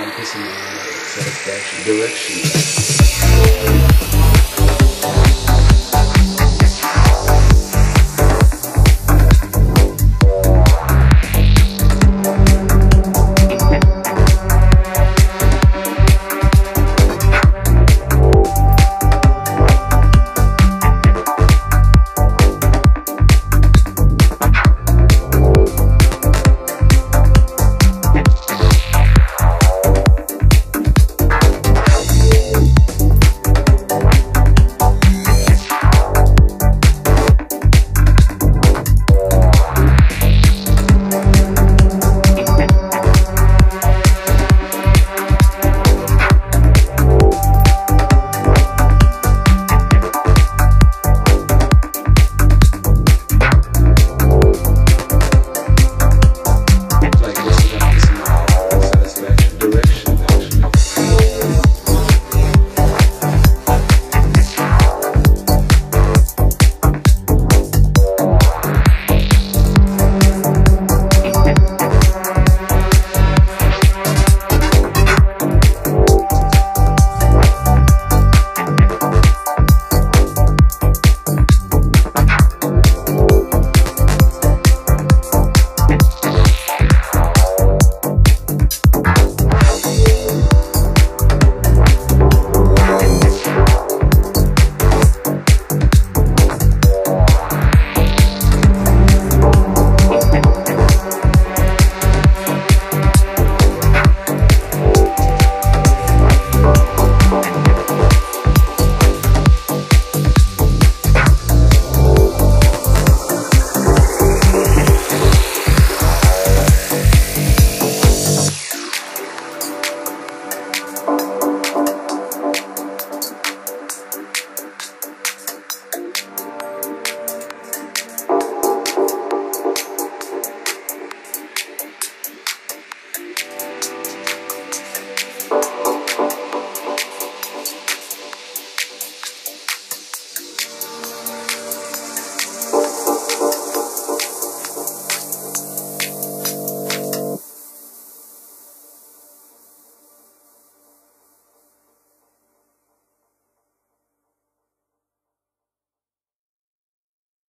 like this, we're gonna satisfaction direction.